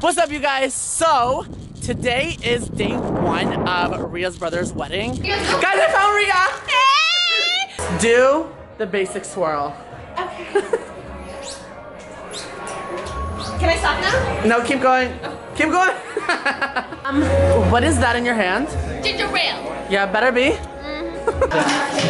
What's up, you guys? So, today is day one of Riya's brother's wedding. Guys, I found Riya! Do the basic swirl. Okay. Can I stop now? No, keep going. Keep going. um, what is that in your hand? Ginger ale. Yeah, better be. Why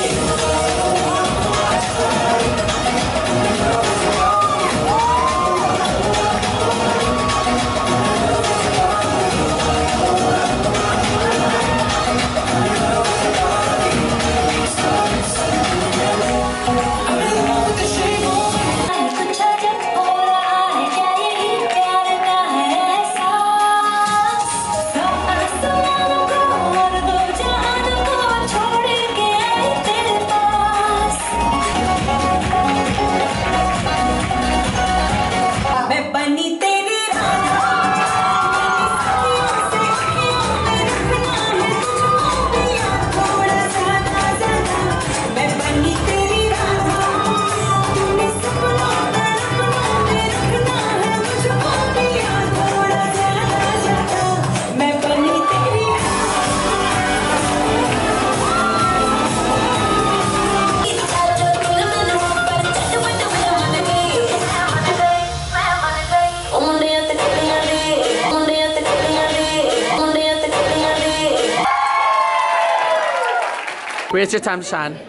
Where's your time to shine?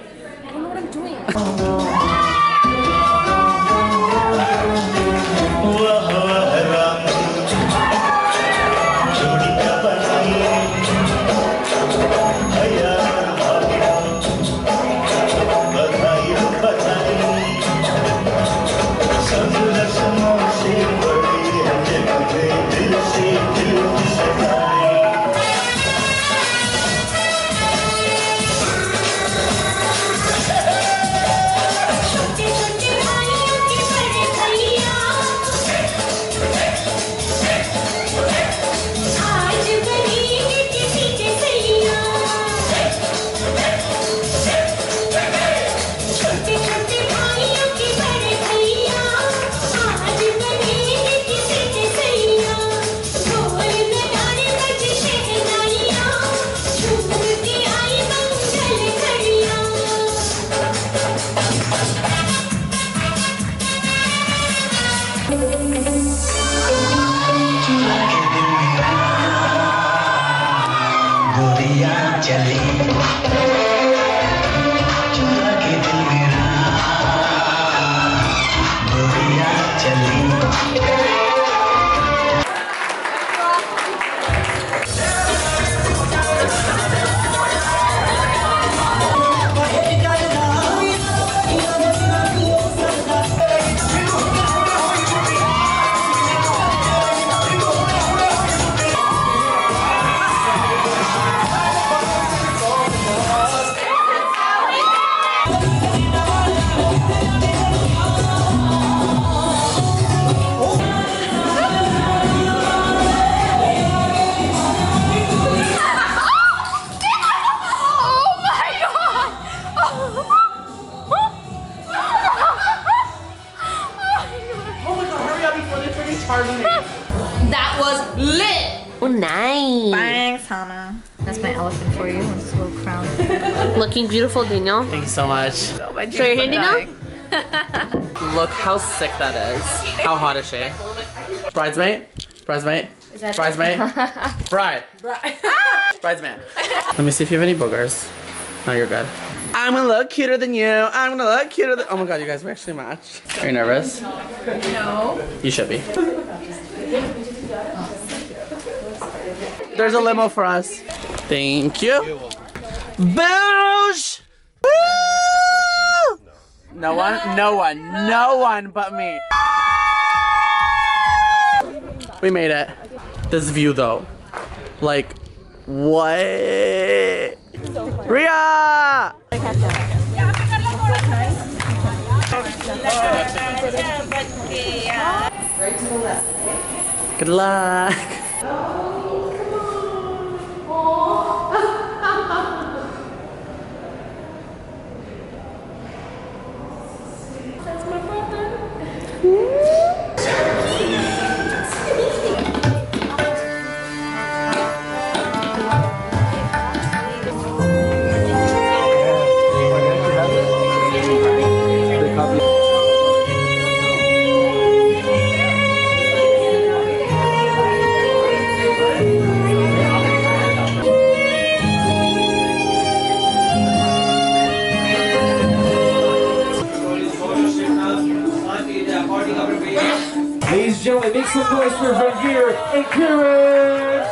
छोटे गोरिया चली। गोरिया चली। Nice. Thanks, Hannah. That's my elephant for you. This little crown. Looking beautiful, Daniel. Thank you so much. Show your hand, Daniel. Look how sick that is. How hot is she? Bridesmaid? Bridesmaid? Bridesmaid? Bride. Bridesmaid. Let me see if you have any boogers. No, you're good. I'm gonna look cuter than you. I'm gonna look cuter than. Oh my god, you guys, we actually match. Are you nervous? No. You should be. There's a limo for us. Thank you. Boosh! No one? No one. No one but me. We made it. This view though. Like, what? Riya! Good luck. And gentlemen, make some noise for Van and Kieran!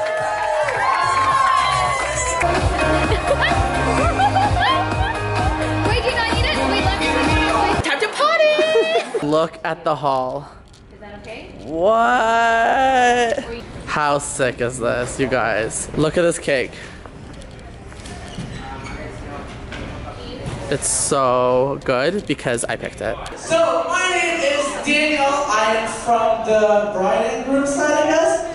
Wait, do you not need it? Wait, let me put it Time to potty! Look at the hall. Is that okay? What? How sick is this, you guys? Look at this cake. It's so good because I picked it. So, my name is Daniel. I am from the bride and groom side, I guess.